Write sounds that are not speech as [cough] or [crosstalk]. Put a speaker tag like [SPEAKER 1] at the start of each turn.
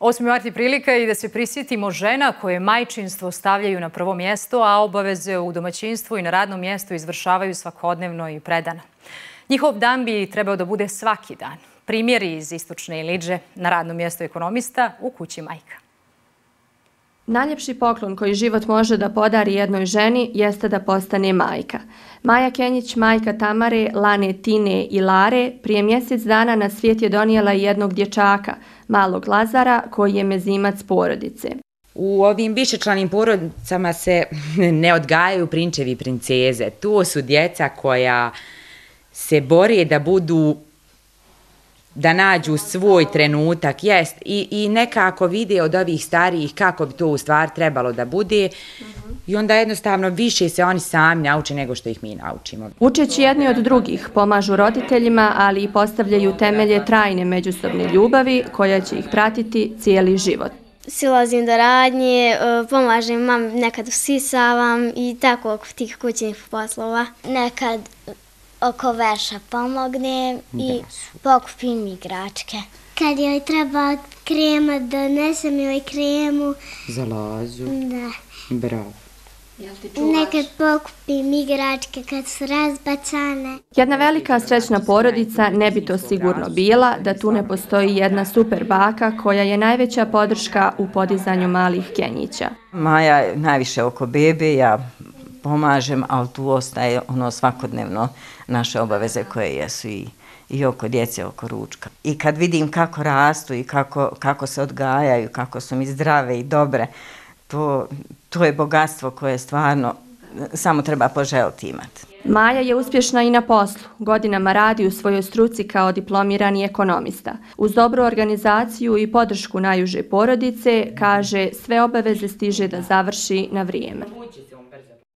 [SPEAKER 1] 8. mart je prilika i da se prisjetimo žena koje majčinstvo stavljaju na prvo mjesto, a obaveze u domaćinstvu i na radnom mjestu izvršavaju svakodnevno i predano. Njihov dan bi trebao da bude svaki dan. Primjeri iz Istočne Iliđe na radnom mjestu ekonomista u kući majka.
[SPEAKER 2] Najljepši poklon koji život može da podari jednoj ženi jeste da postane majka. Maja Kenjić, majka Tamare, Lane, Tine i Lare, prije mjesec dana na svijet je donijela jednog dječaka, malog Lazara, koji je mezimac porodice.
[SPEAKER 3] U ovim višečlanim porodicama se [laughs] ne odgajaju prinčevi i princeze. To su djeca koja se bore da budu da nađu svoj trenutak, jest, i, i nekako vide od ovih starijih kako bi to u stvar trebalo da bude i onda jednostavno više se oni sami nauče nego što ih mi naučimo.
[SPEAKER 2] Učeći jedni od drugih pomažu roditeljima, ali i postavljaju temelje trajne međusobne ljubavi koja će ih pratiti cijeli život.
[SPEAKER 4] Silazim do radnje, e, pomažem mam, nekad usisavam i tako oko tih kućnih poslova. Nekad oko veša pomognem i pokupim igračke. Kad joj treba krema, donesem joj kremu.
[SPEAKER 3] Za lazu?
[SPEAKER 4] Da.
[SPEAKER 3] Bravo.
[SPEAKER 4] Nekad pokupim igračke kad su razbacane.
[SPEAKER 2] Jedna velika srećna porodica ne bi to sigurno bila da tu ne postoji jedna super baka koja je najveća podrška u podizanju malih kenjića.
[SPEAKER 5] Maja je najviše oko bebe, ja pomažem, ali tu ostaje ono svakodnevno naše obaveze koje jesu i, i oko djece, oko ručka. I kad vidim kako rastu i kako, kako se odgajaju, kako su mi zdrave i dobre, to, to je bogatstvo koje stvarno eh, samo treba poželiti imati.
[SPEAKER 2] Maja je uspješna i na poslu. Godinama radi u svojoj struci kao diplomirani ekonomista. Uz dobru organizaciju i podršku najuže porodice, kaže sve obaveze stiže da završi na vrijeme.